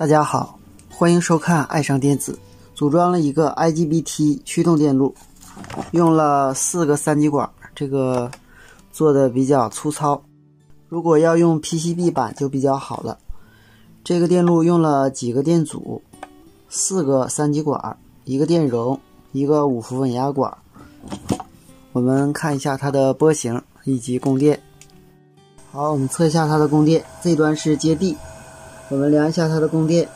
大家好，欢迎收看爱上电子。组装了一个 IGBT 驱动电路，用了四个三极管，这个做的比较粗糙。如果要用 PCB 板就比较好了。这个电路用了几个电阻，四个三极管，一个电容，一个五伏稳压管。我们看一下它的波形以及供电。好，我们测一下它的供电，这端是接地。我们量一下它的供电，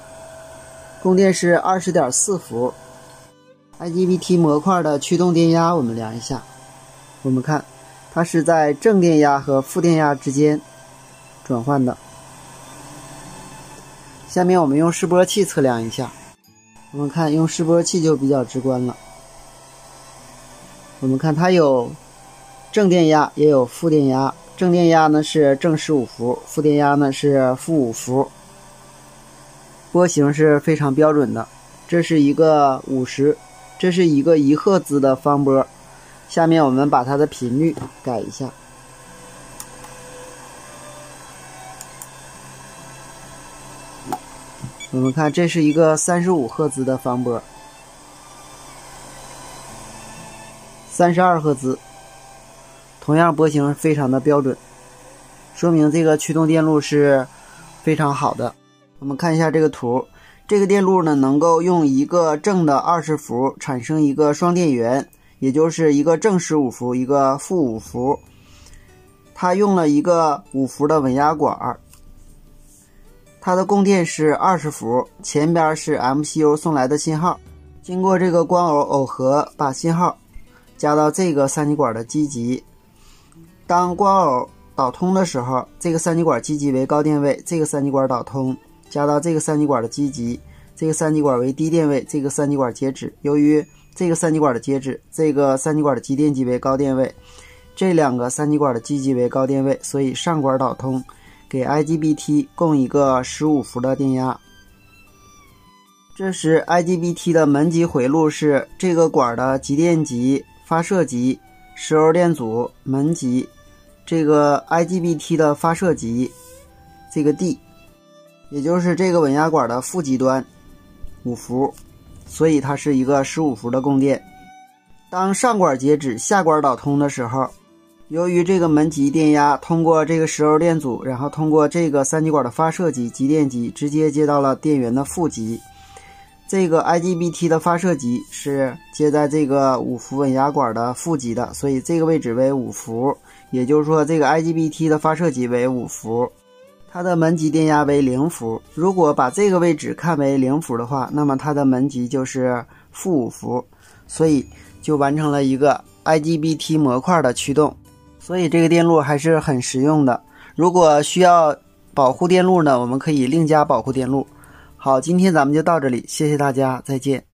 供电是二十点四伏。IGBT 模块的驱动电压我们量一下，我们看它是在正电压和负电压之间转换的。下面我们用示波器测量一下，我们看用示波器就比较直观了。我们看它有正电压也有负电压，正电压呢是正十五伏，负电压呢是负五伏。波形是非常标准的，这是一个五十，这是一个一赫兹的方波。下面我们把它的频率改一下，我们看这是一个三十五赫兹的方波，三十二赫兹，同样波形非常的标准，说明这个驱动电路是非常好的。我们看一下这个图，这个电路呢，能够用一个正的二十伏产生一个双电源，也就是一个正十五伏，一个负五伏。它用了一个五伏的稳压管儿，它的供电是二十伏，前边是 MCU 送来的信号，经过这个光耦耦合，把信号加到这个三极管的基极，当光耦导通的时候，这个三极管基极为高电位，这个三极管导通。加到这个三极管的基极，这个三极管为低电位，这个三极管截止。由于这个三极管的截止，这个三极管的极电极为高电位，这两个三极管的基极为高电位，所以上管导通，给 IGBT 供一个十五伏的电压。这时 IGBT 的门级回路是这个管的极电极、发射极、十欧电阻、门级，这个 IGBT 的发射极，这个 D。也就是这个稳压管的负极端，五伏，所以它是一个十五伏的供电。当上管截止、下管导通的时候，由于这个门级电压通过这个十欧电阻，然后通过这个三极管的发射极、及电极，直接接到了电源的负极。这个 IGBT 的发射极是接在这个五伏稳压管的负极的，所以这个位置为五伏。也就是说，这个 IGBT 的发射极为五伏。它的门级电压为零伏，如果把这个位置看为零伏的话，那么它的门级就是负五伏，所以就完成了一个 IGBT 模块的驱动。所以这个电路还是很实用的。如果需要保护电路呢，我们可以另加保护电路。好，今天咱们就到这里，谢谢大家，再见。